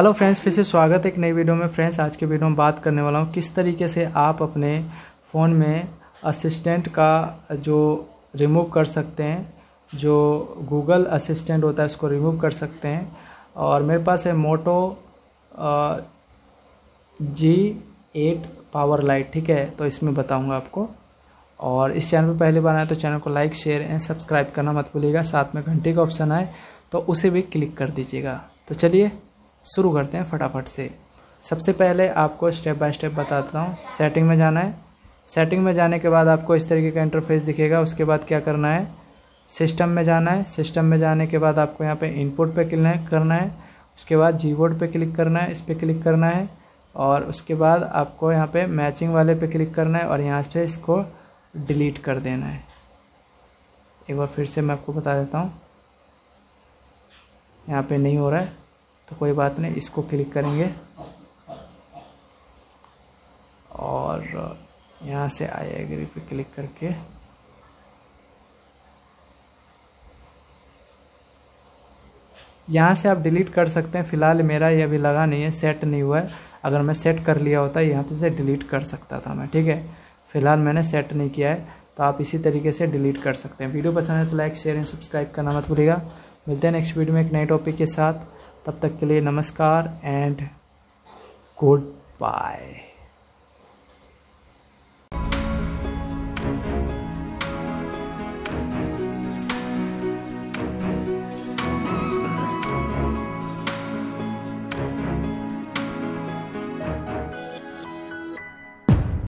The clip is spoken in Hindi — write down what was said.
हेलो फ्रेंड्स फिर से स्वागत है एक नई वीडियो में। फ्रेंड्स आज के वीडियो में बात करने वाला हूँ किस तरीके से आप अपने फ़ोन में असिस्टेंट का जो रिमूव कर सकते हैं, जो गूगल असिस्टेंट होता है, उसको रिमूव कर सकते हैं। और मेरे पास है Moto G eight power lite ठीक है? तो इसमें बताऊँगा आपको। और इस चैनल पर पहली बार आए तो चैनल को लाइक शेयर एंड सब्सक्राइब करना मत भूलिएगा। साथ में घंटे का ऑप्शन आए तो उसे भी क्लिक कर दीजिएगा। तो चलिए शुरू करते हैं फटाफट से। सबसे पहले आपको स्टेप बाय स्टेप बताता हूँ। सेटिंग में जाना है। सेटिंग में जाने के बाद आपको इस तरीके का इंटरफेस दिखेगा। उसके बाद क्या करना है? सिस्टम में जाना है। सिस्टम में जाने के बाद आपको यहाँ पे इनपुट पे क्लिक करना है। उसके बाद जी बोर्ड पर क्लिक करना है। इस पर क्लिक करना है। और उसके बाद आपको यहाँ पे मैचिंग वाले पे क्लिक करना है। और यहाँ से इसको डिलीट कर देना है। एक बार फिर से मैं आपको बता देता हूँ। यहाँ पे नहीं हो रहा है। तो कोई बात नहीं, इसको क्लिक करेंगे। और यहाँ से आई एग्री पे क्लिक करके। यहाँ से आप डिलीट कर सकते हैं। फ़िलहाल मेरा ये अभी लगा नहीं है सेट नहीं हुआ है। अगर मैं सेट कर लिया होता, यहाँ पे से डिलीट कर सकता था मैं, ठीक है? फ़िलहाल मैंने सेट नहीं किया है तो आप इसी तरीके से डिलीट कर सकते हैं। वीडियो पसंद है तो लाइक शेयर एंड सब्सक्राइब करना मत भूलिएगा। मिलते हैं नेक्स्ट वीडियो में एक नए टॉपिक के साथ। तब तक के लिए नमस्कार एंड गुड बाय